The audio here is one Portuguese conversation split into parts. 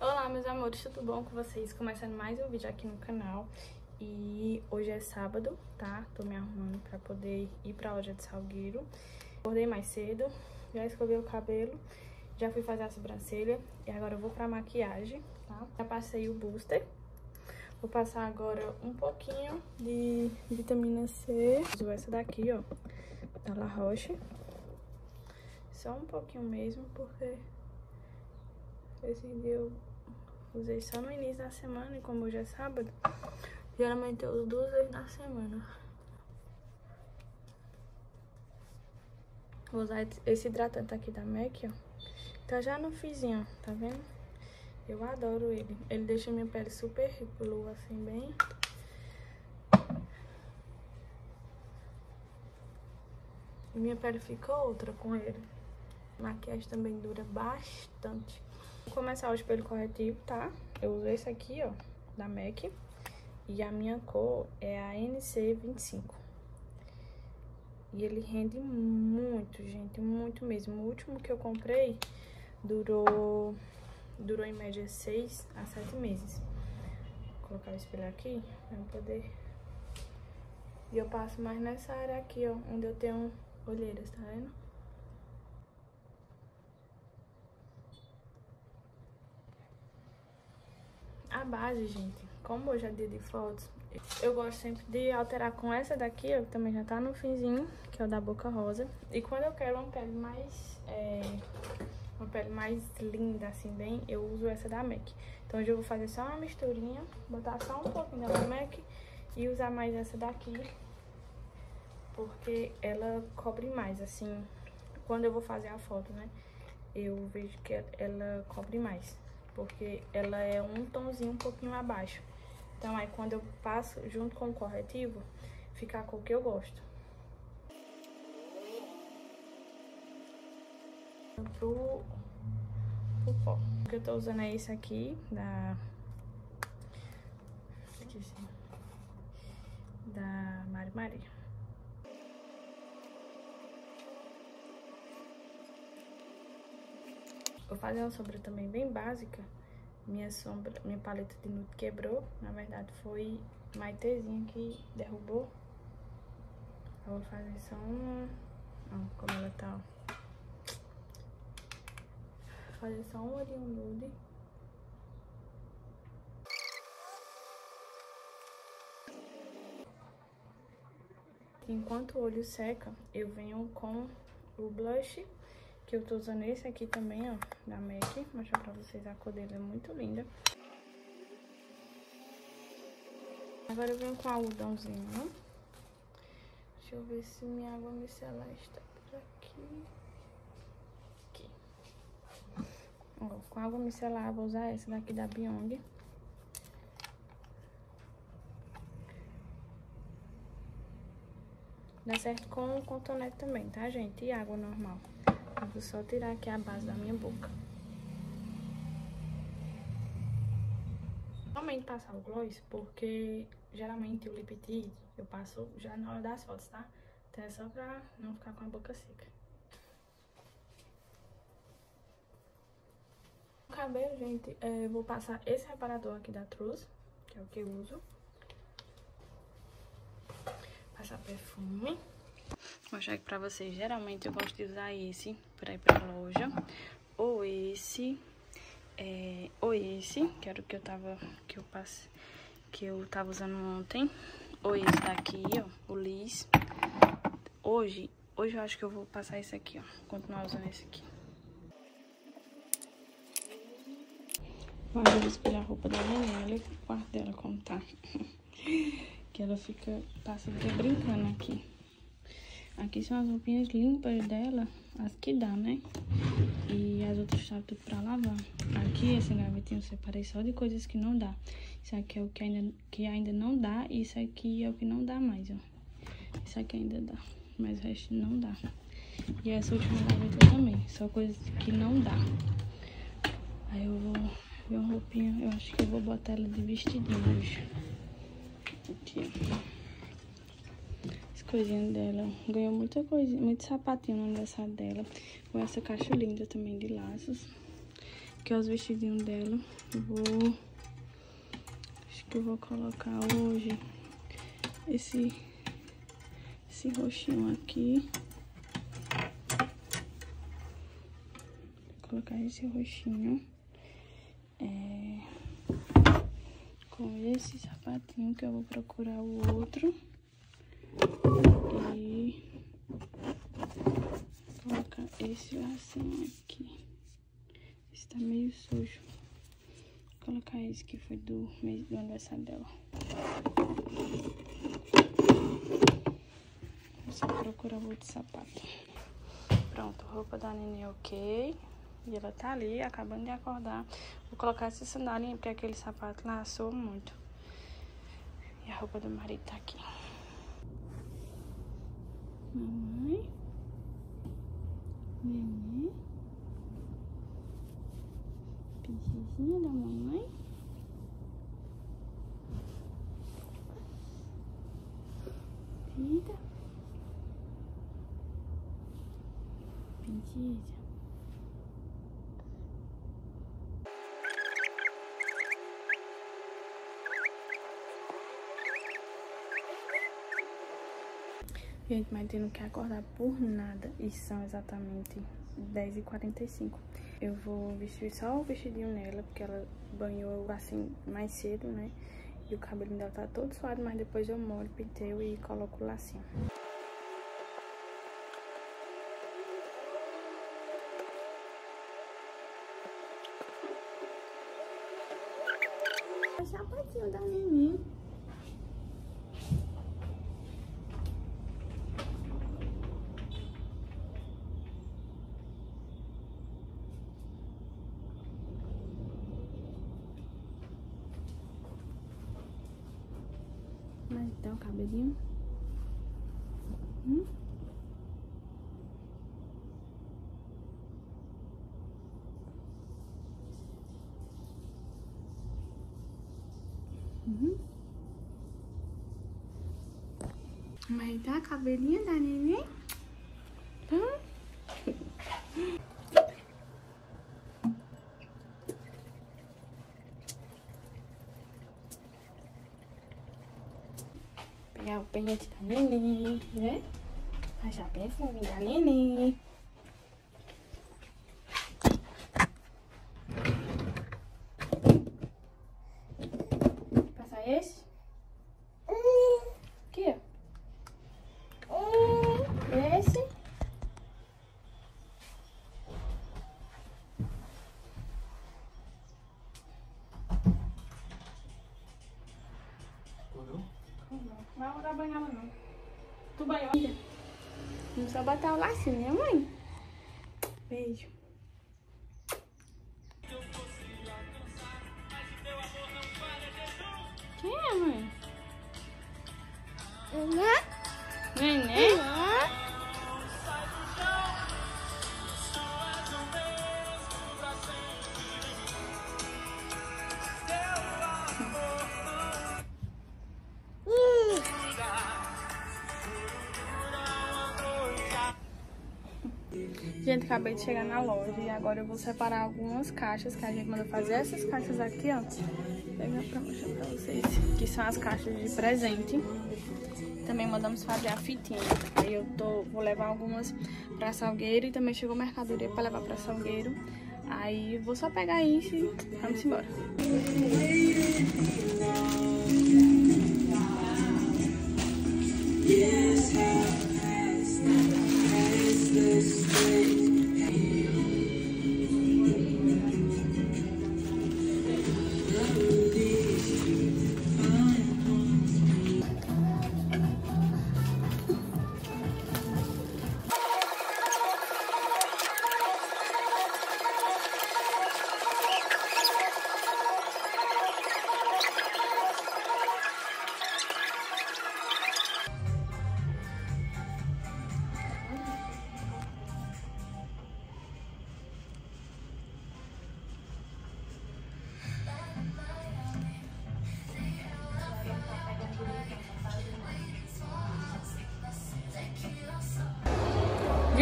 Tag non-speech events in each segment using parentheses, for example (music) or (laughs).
Olá, meus amores, tudo bom com vocês? Começando mais um vídeo aqui no canal. E hoje é sábado, tá? Tô me arrumando pra poder ir pra loja de Salgueiro. Acordei mais cedo, já escovei o cabelo, já fui fazer a sobrancelha e agora eu vou pra maquiagem, tá? Já passei o booster. Vou passar agora um pouquinho de vitamina C. Uso essa daqui, ó, da La Roche. Só um pouquinho mesmo, porque esse dia eu usei só no início da semana e como hoje é sábado, geralmente eu uso duas vezes na semana. Vou usar esse hidratante aqui da MAC, ó. Tá já no fizinho, tá vendo? Eu adoro ele. Ele deixa minha pele super glow, assim, bem... E minha pele fica outra com ele. Maquiagem também dura bastante. Começar hoje pelo corretivo, tá? Eu uso esse aqui, ó, da MAC. E a minha cor é a NC25. E ele rende muito, gente, muito mesmo. O último que eu comprei durou, durou em média 6 a 7 meses. Vou colocar o espelho aqui pra eu poder... E eu passo mais nessa área aqui, ó, onde eu tenho olheiras, tá vendo? Base, gente, como hoje é dia de fotos, eu gosto sempre de alterar com essa daqui, ó, que também já tá no finzinho, que é o da Boca Rosa. E quando eu quero uma pele mais, é, uma pele mais linda, assim, bem, eu uso essa da MAC. Então hoje eu vou fazer só uma misturinha, botar só um pouquinho da MAC e usar mais essa daqui, porque ela cobre mais, assim, quando eu vou fazer a foto, né? Eu vejo que ela cobre mais porque ela é um tomzinho um pouquinho abaixo. Então aí quando eu passo junto com o corretivo, fica a cor que eu gosto. Pro, pro pó. O que eu tô usando é esse aqui, da... Da Mari Maria. Vou fazer uma sombra também bem básica. Minha sombra, minha paleta de nude quebrou. Na verdade, foi Maitezinha que derrubou. Eu vou fazer só uma... Ó, como ela tá, ó. Vou fazer só um olhinho nude. Enquanto o olho seca, eu venho com o blush que eu tô usando esse aqui também, ó, da MAC. Mostrar pra vocês, a cor dele é muito linda. Agora eu venho com algodãozinho. Deixa eu ver se minha água micelar está por aqui. Aqui. Ó, com água micelar, vou usar essa daqui da Biong. Dá certo com cotonete também, tá, gente? E água normal. Vou só tirar aqui a base da minha boca. Normalmente passar o gloss, porque geralmente o lip tint eu passo já na hora das fotos, tá? Então é só pra não ficar com a boca seca. No cabelo, gente, é, eu vou passar esse reparador aqui da Truss, que é o que eu uso. Passar perfume. Vou mostrar aqui pra vocês. Geralmente eu gosto de usar esse pra ir pra loja. Ou esse. É, ou esse, que era o que eu tava. Que eu passei. Que eu tava usando ontem. Ou esse daqui, ó. O Liz. Hoje. Hoje eu acho que eu vou passar esse aqui, ó. Continuar usando esse aqui. Agora eu vou espelhar a roupa da menina. Olha o quarto dela como tá. (laughs) que ela fica. Passa dia brincando aqui. Aqui são as roupinhas limpas dela, as que dá, né? E as outras estavam tudo pra lavar. Aqui, esse gavetinho eu separei só de coisas que não dá. Isso aqui é o que ainda, que ainda não dá e isso aqui é o que não dá mais, ó. Isso aqui ainda dá, mas o resto não dá. E essa última gaveta também, só coisas que não dá. Aí eu vou ver uma roupinha, eu acho que eu vou botar ela de vestidinho hoje. Aqui, ó coisinhas dela. Ganhou muita coisa, muito sapatinho no aniversário dela. Com essa caixa linda também de laços. Aqui é os vestidinhos dela. Eu vou... Acho que eu vou colocar hoje esse, esse roxinho aqui. Vou colocar esse roxinho. É, com esse sapatinho que eu vou procurar o outro. E colocar esse lacinho aqui. Esse tá meio sujo. Vou colocar esse que foi do mês do aniversário dela. Vou só procurar outro sapato. Pronto, roupa da neném ok. E ela tá ali, acabando de acordar. Vou colocar essa sandália, porque aquele sapato laçou muito. E a roupa do marido tá aqui. Mamãe. Miannya Bisnisnya udah mulai Tidak Bisnis Gente, mas tendo que acordar por nada. E são exatamente 10h45. Eu vou vestir só o vestidinho nela, porque ela banhou assim mais cedo, né? E o cabelo dela tá todo suado, mas depois eu molho, penteio e coloco o lacinho. O sapatinho da neném. Mas dá o cabelinho. Hum? Uhum. Mas dá cabelinho da neném? Hum? Pegar o pente da neném, né? Achar bem fofinho da neném. Passar esse? Só botar o lacinho, né, mãe? Beijo. Quem é, mãe? Nenê? Nenê? Gente, acabei de chegar na loja e agora eu vou separar algumas caixas que a gente mandou fazer. Essas caixas aqui, ó. Vou pegar pra mostrar pra vocês. Que são as caixas de presente. Também mandamos fazer a fitinha. Aí eu tô, vou levar algumas pra Salgueiro e também chegou mercadoria pra levar pra Salgueiro. Aí vou só pegar isso e vamos embora. this.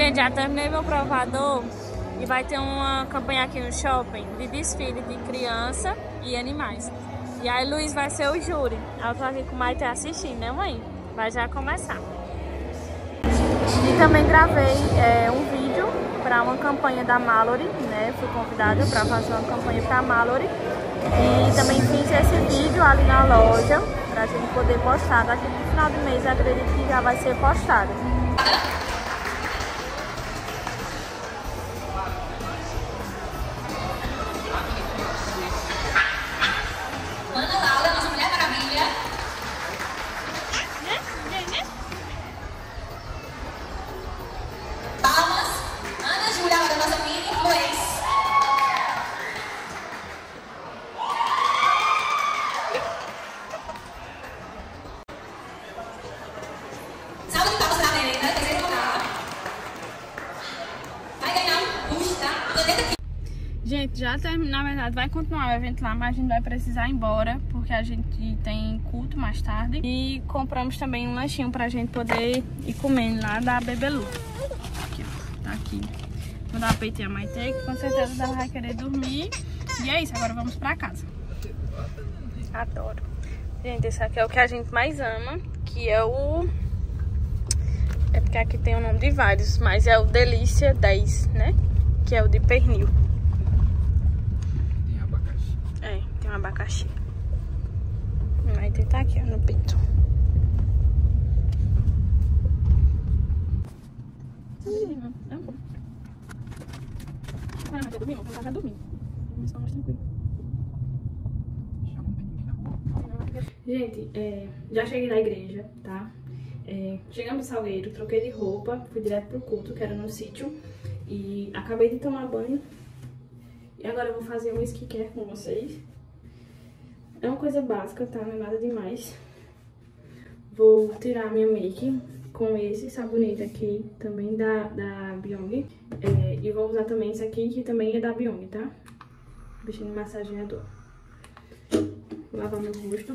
Gente, já terminei meu provador E vai ter uma campanha aqui no shopping de desfile de criança e animais. E aí Luiz vai ser o júri. Eu tô aqui com o Maite assistindo, né mãe? Vai já começar. E também gravei é, um vídeo para uma campanha da Mallory, né? Fui convidada para fazer uma campanha para Mallory. E também fiz esse vídeo ali na loja para a gente poder postar. Daqui no final do mês acredito que já vai ser postado. Gente, já terminou, na verdade vai continuar o evento lá, mas a gente vai precisar ir embora, porque a gente tem culto mais tarde. E compramos também um lanchinho pra gente poder ir comendo lá da Bebelu. Aqui, ó, tá aqui. Vou dar uma peitinha a Maite, que com certeza ela vai querer dormir. E é isso, agora vamos pra casa. Adoro. Gente, esse aqui é o que a gente mais ama, que é o... É porque aqui tem o nome de vários, mas é o Delícia 10, né? Que é o de pernil. abacaxi. Vai tentar aqui, ó, no peito. Gente, é, já cheguei na igreja, tá? É, chegamos no Salgueiro, troquei de roupa, fui direto pro culto, que era no sítio. E acabei de tomar banho. E agora eu vou fazer um skincare com vocês. É uma coisa básica, tá? Não é nada demais. Vou tirar minha make com esse sabonete aqui, também da, da Biong. É, e vou usar também esse aqui, que também é da Biong, tá? Bichinho massageador. Vou lavar meu rosto.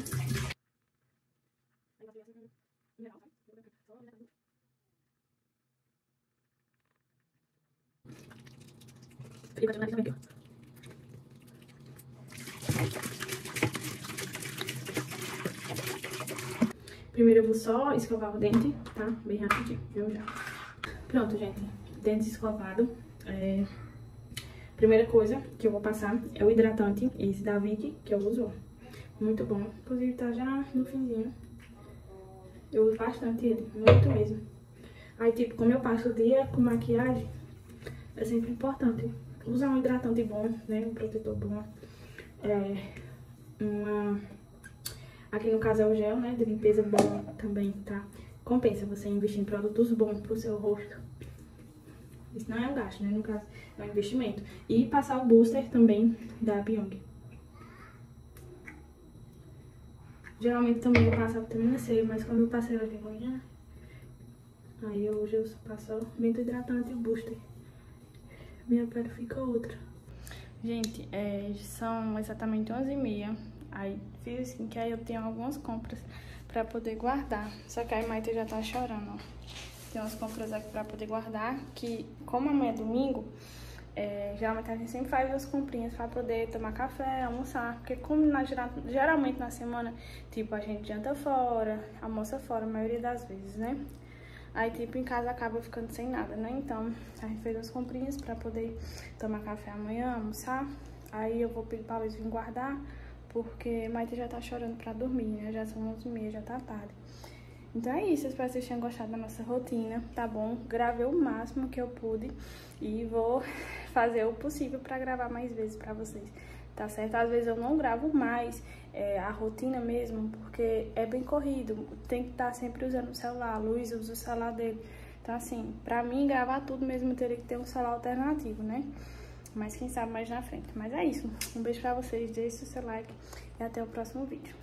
Primeiro eu vou só escovar o dente, tá? Bem rapidinho, já. Pronto, gente. Dente escovado. É... Primeira coisa que eu vou passar é o hidratante, esse da Vick, que eu uso. Muito bom. Inclusive tá já no finzinho. Eu uso bastante ele, muito mesmo. Aí, tipo, como eu passo o dia com maquiagem, é sempre importante usar um hidratante bom, né? Um protetor bom. É, uma Aqui no caso é o gel, né, de limpeza bom também, tá? Compensa você investir em produtos bons pro seu rosto. Isso não é um gasto, né, no caso, é um investimento. E passar o booster também da Byung. Geralmente também eu passo a vitamina C, mas quando eu passei de manhã, aí hoje eu passo bento hidratante e booster. Minha pele fica outra. Gente, é, são exatamente 11h30. Aí fiz assim, que aí eu tenho algumas compras pra poder guardar. Só que a Maite já tá chorando, ó. Tem umas compras aqui pra poder guardar, que como amanhã é domingo, é, geralmente a gente sempre faz as comprinhas pra poder tomar café, almoçar. Porque como na, geralmente na semana, tipo, a gente janta fora, almoça fora, a maioria das vezes, né? Aí, tipo, em casa acaba ficando sem nada, né? Então, a gente fez as comprinhas pra poder tomar café amanhã, almoçar. Aí eu vou pedir pra Luiz vir guardar porque Maite já tá chorando pra dormir, né? Já são 11 e meia, já tá tarde. Então é isso, espero que vocês tenham gostado da nossa rotina, tá bom? Gravei o máximo que eu pude e vou (laughs) fazer o possível pra gravar mais vezes pra vocês, tá certo? Às vezes eu não gravo mais é, a rotina mesmo, porque é bem corrido, tem que estar tá sempre usando o celular, a Luiz usa o celular dele. Então assim, pra mim gravar tudo mesmo eu teria que ter um celular alternativo, né? Mas quem sabe mais na frente. Mas é isso. Um beijo pra vocês, deixe o seu like e até o próximo vídeo.